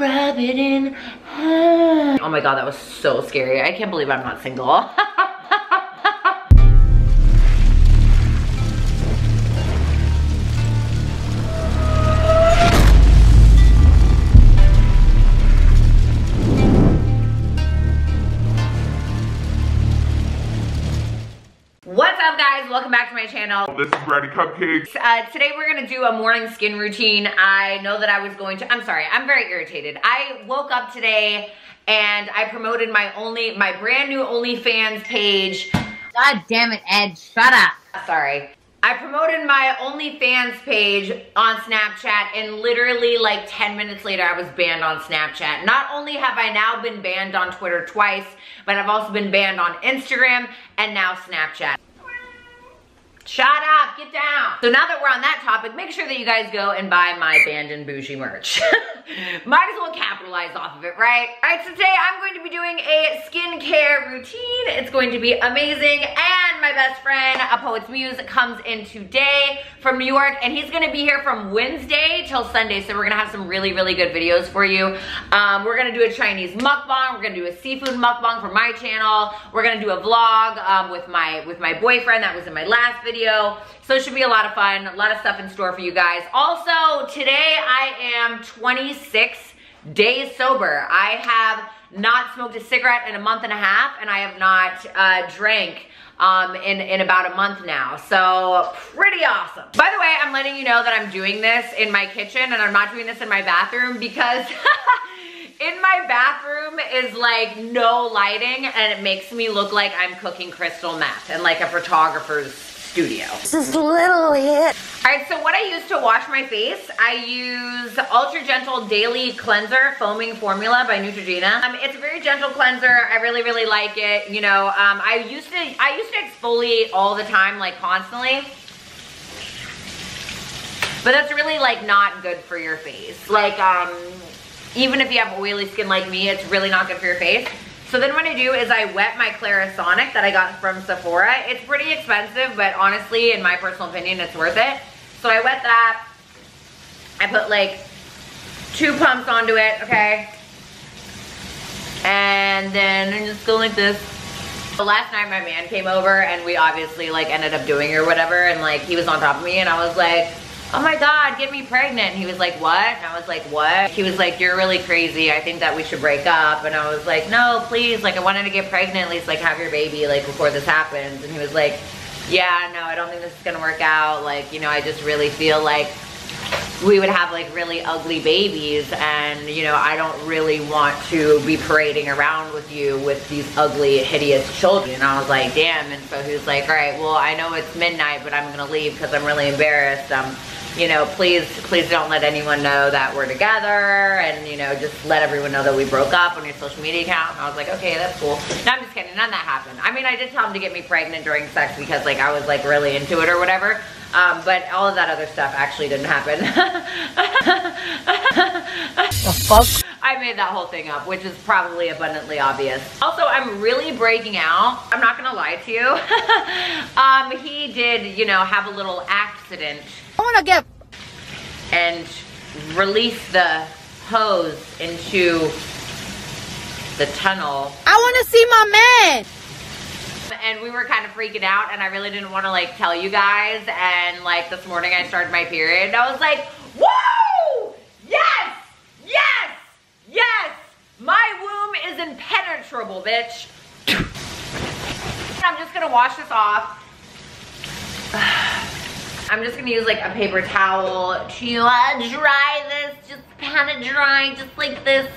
rub it in. Oh my God, that was so scary. I can't believe I'm not single. my channel. This is Bratty Cupcakes. Uh, today we're gonna do a morning skin routine. I know that I was going to, I'm sorry, I'm very irritated. I woke up today and I promoted my only, my brand new OnlyFans page. God damn it, Ed, shut up. Sorry. I promoted my OnlyFans page on Snapchat and literally like 10 minutes later I was banned on Snapchat. Not only have I now been banned on Twitter twice, but I've also been banned on Instagram and now Snapchat. Shut up, get down. So now that we're on that topic, make sure that you guys go and buy my Bandon Bougie merch. Might as well capitalize off of it, right? All right, so today I'm going to be doing a skincare routine. It's going to be amazing. And my best friend, A Poet's Muse, comes in today from New York, and he's gonna be here from Wednesday till Sunday. So we're gonna have some really, really good videos for you. Um, we're gonna do a Chinese mukbang. We're gonna do a seafood mukbang for my channel. We're gonna do a vlog um, with my with my boyfriend that was in my last video video. So it should be a lot of fun, a lot of stuff in store for you guys. Also, today I am 26 days sober. I have not smoked a cigarette in a month and a half and I have not uh, drank um, in, in about a month now. So pretty awesome. By the way, I'm letting you know that I'm doing this in my kitchen and I'm not doing this in my bathroom because in my bathroom is like no lighting and it makes me look like I'm cooking crystal meth and like a photographer's studio. Just a little hit. All right, so what I use to wash my face, I use Ultra Gentle Daily Cleanser Foaming Formula by Neutrogena. Um, it's a very gentle cleanser. I really, really like it. You know, um, I used to, I used to exfoliate all the time, like constantly. But that's really like not good for your face. Like, um, even if you have oily skin like me, it's really not good for your face. So then what I do is I wet my Clarisonic that I got from Sephora. It's pretty expensive, but honestly, in my personal opinion, it's worth it. So I wet that. I put like two pumps onto it, okay? And then I'm just go like this. So last night my man came over and we obviously like ended up doing or whatever and like he was on top of me and I was like, oh my God, get me pregnant. he was like, what? And I was like, what? He was like, you're really crazy. I think that we should break up. And I was like, no, please. Like, I wanted to get pregnant, at least like have your baby, like before this happens. And he was like, yeah, no, I don't think this is gonna work out. Like, you know, I just really feel like we would have like really ugly babies and you know I don't really want to be parading around with you with these ugly hideous children and I was like damn and so he was like all right well I know it's midnight but I'm gonna leave because I'm really embarrassed um you know, please, please don't let anyone know that we're together and, you know, just let everyone know that we broke up on your social media account. And I was like, okay, that's cool. No, I'm just kidding. None of that happened. I mean, I did tell him to get me pregnant during sex because, like, I was, like, really into it or whatever. Um, but all of that other stuff actually didn't happen. the fuck? I made that whole thing up, which is probably abundantly obvious. Also, I'm really breaking out. I'm not gonna lie to you. um, he did, you know, have a little accident I wanna get and release the hose into the tunnel. I wanna see my man. And we were kind of freaking out and I really didn't want to like tell you guys. And like this morning I started my period and I was like, whoa, yes, yes, yes. My womb is impenetrable, bitch. I'm just gonna wash this off. I'm just gonna use like a paper towel to uh, dry this, just kind of dry, just like this.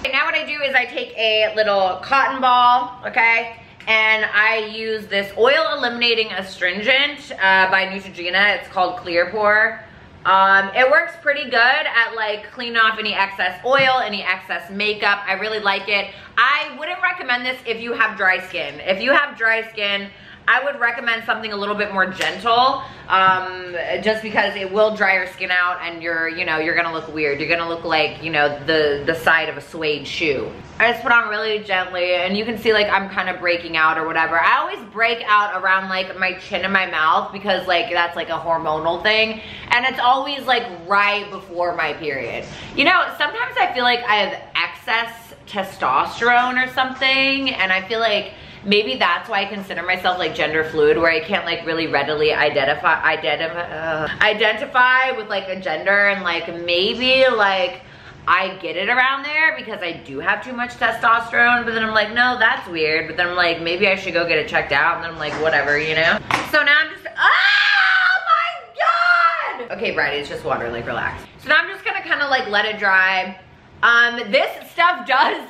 Okay, now what I do is I take a little cotton ball, okay? And I use this oil eliminating astringent uh, by Neutrogena. It's called Clearpore. Um, it works pretty good at like cleaning off any excess oil, any excess makeup. I really like it. I wouldn't recommend this if you have dry skin. If you have dry skin, I would recommend something a little bit more gentle, um, just because it will dry your skin out and you're, you know, you're gonna look weird. You're gonna look like, you know, the, the side of a suede shoe. I just put on really gently and you can see like I'm kind of breaking out or whatever. I always break out around like my chin and my mouth because like that's like a hormonal thing. And it's always like right before my period. You know, sometimes I feel like I have excess testosterone or something and I feel like maybe that's why I consider myself like gender fluid where I can't like really readily identify identify uh, identify with like a gender and like maybe like I get it around there because I do have too much testosterone, but then I'm like, no, that's weird. But then I'm like, maybe I should go get it checked out. And then I'm like, whatever, you know? So now I'm just, oh my God! Okay, Bridie, it's just water, like relax. So now I'm just gonna kind of like let it dry. Um, this stuff does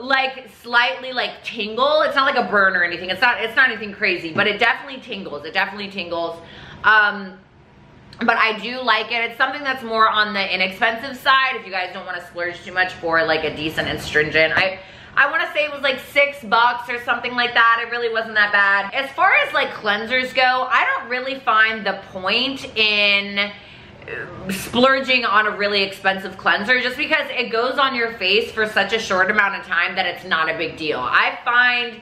like slightly like tingle. It's not like a burn or anything. It's not, it's not anything crazy, but it definitely tingles. It definitely tingles. Um, but I do like it. It's something that's more on the inexpensive side if you guys don't want to splurge too much for like a decent astringent. I I want to say it was like six bucks or something like that. It really wasn't that bad. As far as like cleansers go, I don't really find the point in splurging on a really expensive cleanser just because it goes on your face for such a short amount of time that it's not a big deal. I find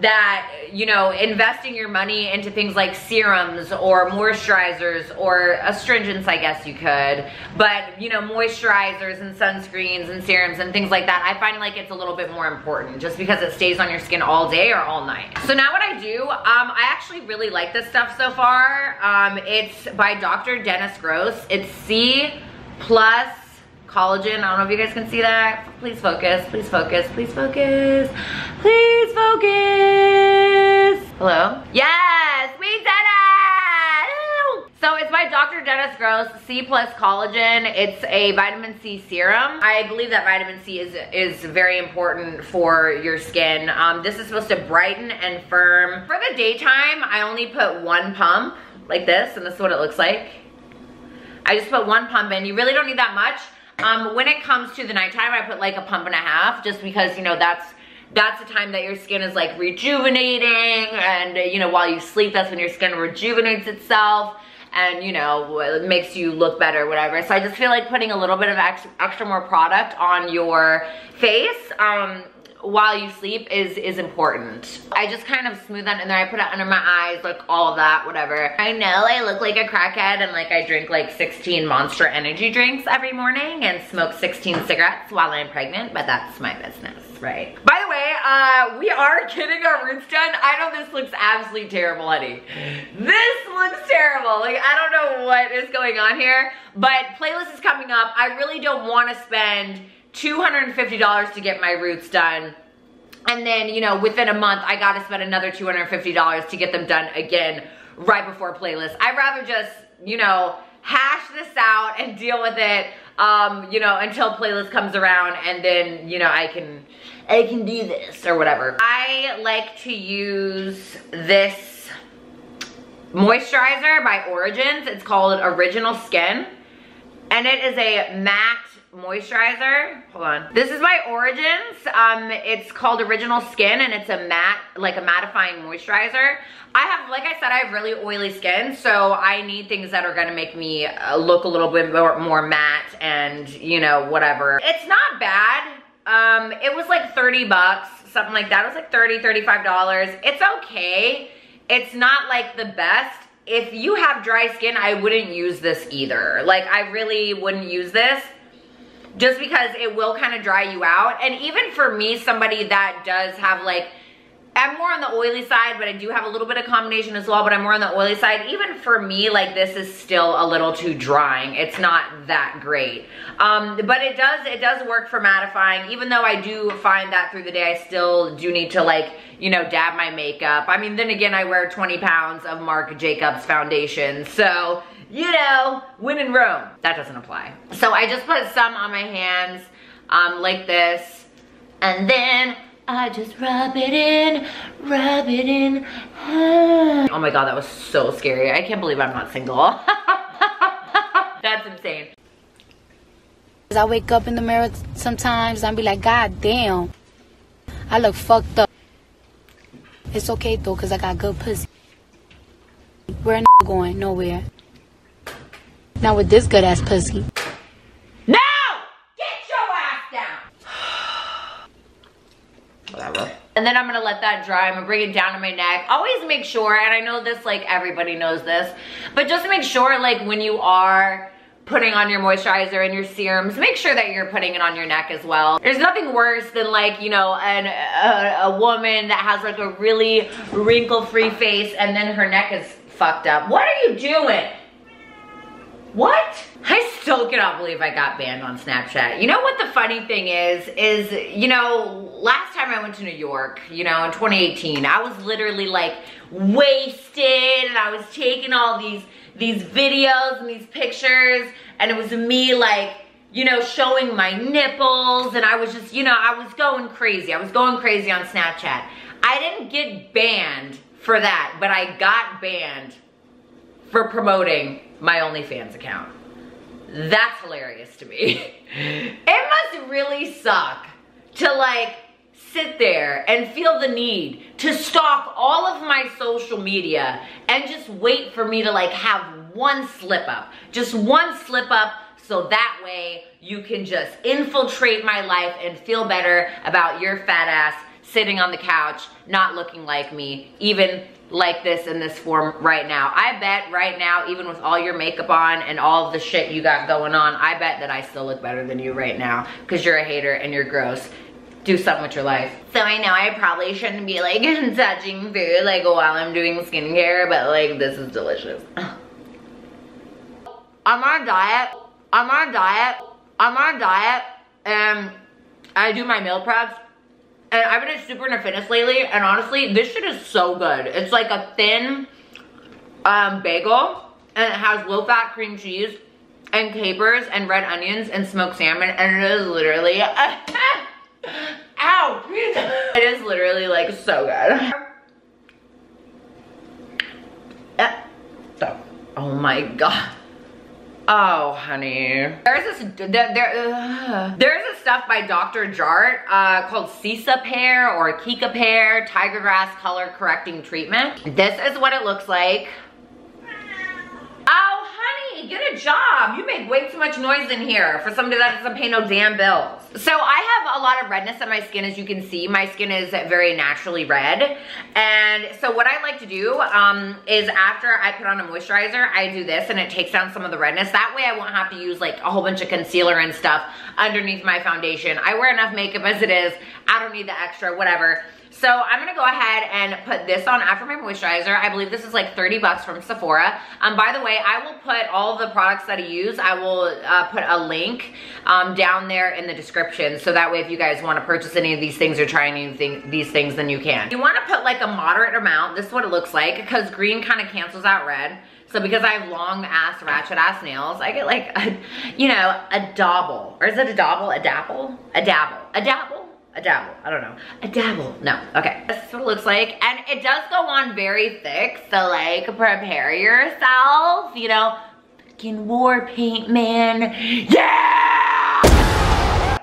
that, you know, investing your money into things like serums or moisturizers or astringents, I guess you could, but, you know, moisturizers and sunscreens and serums and things like that, I find like it's a little bit more important just because it stays on your skin all day or all night. So now what I do, um, I actually really like this stuff so far. Um, it's by Dr. Dennis Gross. It's C plus collagen. I don't know if you guys can see that. Please focus, please focus, please focus, please focus. Hello? Yes, we did it! So it's by Dr. Dennis Gross, C plus collagen. It's a vitamin C serum. I believe that vitamin C is, is very important for your skin. Um, this is supposed to brighten and firm. For the daytime, I only put one pump like this, and this is what it looks like. I just put one pump in. You really don't need that much. Um, when it comes to the nighttime, I put like a pump and a half just because, you know, that's that's the time that your skin is like rejuvenating and, you know, while you sleep, that's when your skin rejuvenates itself and, you know, it makes you look better, whatever. So I just feel like putting a little bit of extra, extra more product on your face um, while you sleep is is important. I just kind of smooth that in there. I put it under my eyes, like all that, whatever. I know I look like a crackhead and like I drink like 16 Monster energy drinks every morning and smoke 16 cigarettes while I'm pregnant, but that's my business, right? By the way, uh, we are getting our roots done. I know this looks absolutely terrible, honey. This looks terrible. Like, I don't know what is going on here, but playlist is coming up. I really don't want to spend $250 to get my roots done. And then, you know, within a month, I gotta spend another $250 to get them done again right before playlist. I'd rather just, you know, hash this out and deal with it, um, you know, until playlist comes around and then, you know, I can, I can do this or whatever. I like to use this moisturizer by Origins. It's called Original Skin. And it is a matte moisturizer. Hold on. This is by Origins. Um, it's called Original Skin and it's a matte, like a mattifying moisturizer. I have, like I said, I have really oily skin, so I need things that are gonna make me uh, look a little bit more, more matte and, you know, whatever. It's not bad. Um, it was like 30 bucks, something like that. It was like 30, $35. It's okay. It's not like the best. If you have dry skin, I wouldn't use this either. Like, I really wouldn't use this just because it will kind of dry you out. And even for me, somebody that does have like, I'm more on the oily side, but I do have a little bit of combination as well, but I'm more on the oily side. Even for me, like this is still a little too drying. It's not that great. Um, but it does, it does work for mattifying, even though I do find that through the day, I still do need to like, you know, dab my makeup. I mean, then again, I wear 20 pounds of Marc Jacobs foundation. So you know, when in Rome. That doesn't apply. So I just put some on my hands um, like this. And then I just rub it in, rub it in. Oh my God, that was so scary. I can't believe I'm not single. That's insane. I wake up in the mirror sometimes and be like, God damn, I look fucked up. It's okay though, cause I got good pussy. Where a going? Nowhere. Not with this good ass pussy. Now! Get your ass down! Whatever. And then I'm gonna let that dry. I'm gonna bring it down to my neck. Always make sure, and I know this, like everybody knows this, but just make sure like when you are putting on your moisturizer and your serums, make sure that you're putting it on your neck as well. There's nothing worse than like, you know, an, a, a woman that has like a really wrinkle-free face and then her neck is fucked up. What are you doing? What? I still cannot believe I got banned on Snapchat. You know what the funny thing is, is, you know, last time I went to New York, you know, in 2018, I was literally like wasted and I was taking all these, these videos and these pictures and it was me like, you know, showing my nipples and I was just, you know, I was going crazy. I was going crazy on Snapchat. I didn't get banned for that, but I got banned for promoting my OnlyFans account. That's hilarious to me. it must really suck to like sit there and feel the need to stalk all of my social media and just wait for me to like have one slip up. Just one slip up so that way you can just infiltrate my life and feel better about your fat ass sitting on the couch, not looking like me, even like this in this form right now. I bet right now, even with all your makeup on and all the shit you got going on, I bet that I still look better than you right now because you're a hater and you're gross. Do something with your life. So I know I probably shouldn't be like touching food like while I'm doing skincare, but like this is delicious. I'm on a diet. I'm on a diet. I'm on a diet and I do my meal preps and I've been super into fitness lately, and honestly, this shit is so good. It's like a thin um, bagel, and it has low-fat cream cheese, and capers, and red onions, and smoked salmon, and it is literally, ow, it is literally like so good. So, oh my god. Oh, honey. There's this, there, uh, there's this stuff by Dr. Jart uh, called Cicapair or Cicapair Tiger Grass Color Correcting Treatment. This is what it looks like. Get a job. You make way too much noise in here for somebody that doesn't pay no damn bills. So I have a lot of redness on my skin, as you can see. My skin is very naturally red. And so what I like to do um, is after I put on a moisturizer, I do this and it takes down some of the redness. That way I won't have to use like a whole bunch of concealer and stuff underneath my foundation. I wear enough makeup as it is. I don't need the extra, whatever. So I'm gonna go ahead and put this on after my moisturizer. I believe this is like 30 bucks from Sephora. Um, by the way, I will put all the products that I use, I will uh, put a link um, down there in the description. So that way if you guys wanna purchase any of these things or try any of these things, then you can. You wanna put like a moderate amount. This is what it looks like because green kind of cancels out red. So because I have long ass ratchet ass nails, I get like, a, you know, a dabble. Or is it a dabble? A dabble? A dabble. A dabble? A dabble, I don't know. A dabble, no, okay. This is what it looks like. And it does go on very thick, so like prepare yourself, you know, fucking war paint man, yeah!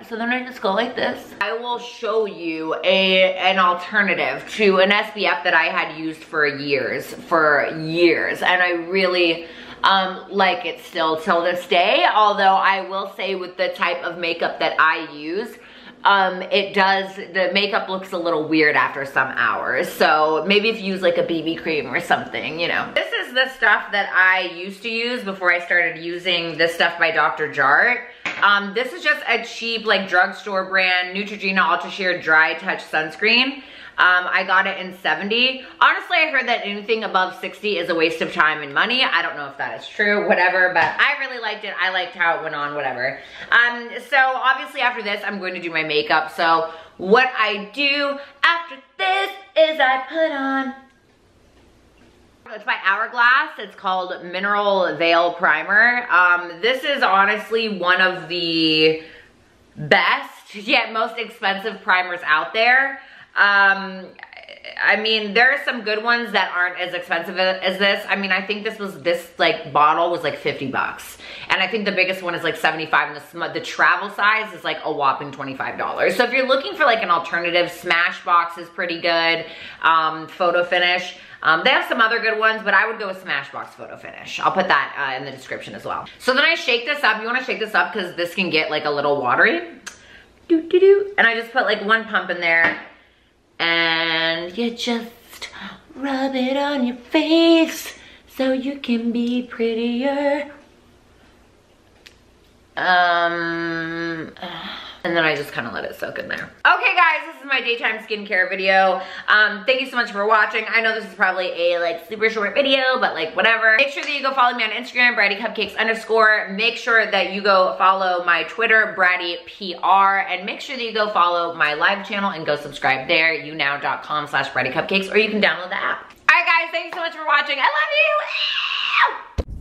So then I just go like this. I will show you a an alternative to an SPF that I had used for years, for years. And I really, um, like it still till this day. Although I will say with the type of makeup that I use, um, it does, the makeup looks a little weird after some hours. So maybe if you use like a BB cream or something, you know. This is the stuff that I used to use before I started using this stuff by Dr. Jart. Um, this is just a cheap like drugstore brand Neutrogena Ultra Sheer Dry Touch Sunscreen. Um, I got it in 70. Honestly, I heard that anything above 60 is a waste of time and money. I don't know if that is true, whatever, but I really liked it. I liked how it went on, whatever. Um, so obviously after this, I'm going to do my makeup. So what I do after this is I put on it's by Hourglass. It's called Mineral Veil Primer. Um, this is honestly one of the best yet most expensive primers out there. Um, I mean, there are some good ones that aren't as expensive as this. I mean, I think this was, this like bottle was like 50 bucks. And I think the biggest one is like 75 and the, the travel size is like a whopping $25. So if you're looking for like an alternative, Smashbox is pretty good. Um, photo finish. Um, they have some other good ones, but I would go with Smashbox Photo Finish. I'll put that uh, in the description as well. So then I shake this up. You wanna shake this up because this can get like a little watery. Doo, doo, doo. And I just put like one pump in there and you just rub it on your face so you can be prettier. Um, and then I just kind of let it soak in there. Okay guys, this is my daytime skincare video. Um, thank you so much for watching. I know this is probably a like super short video, but like whatever. Make sure that you go follow me on Instagram, Bratty Cupcakes underscore. Make sure that you go follow my Twitter, Bratty PR, and make sure that you go follow my live channel and go subscribe there, younow.com slash Bratty Cupcakes, or you can download the app. All right guys, thank you so much for watching. I love you.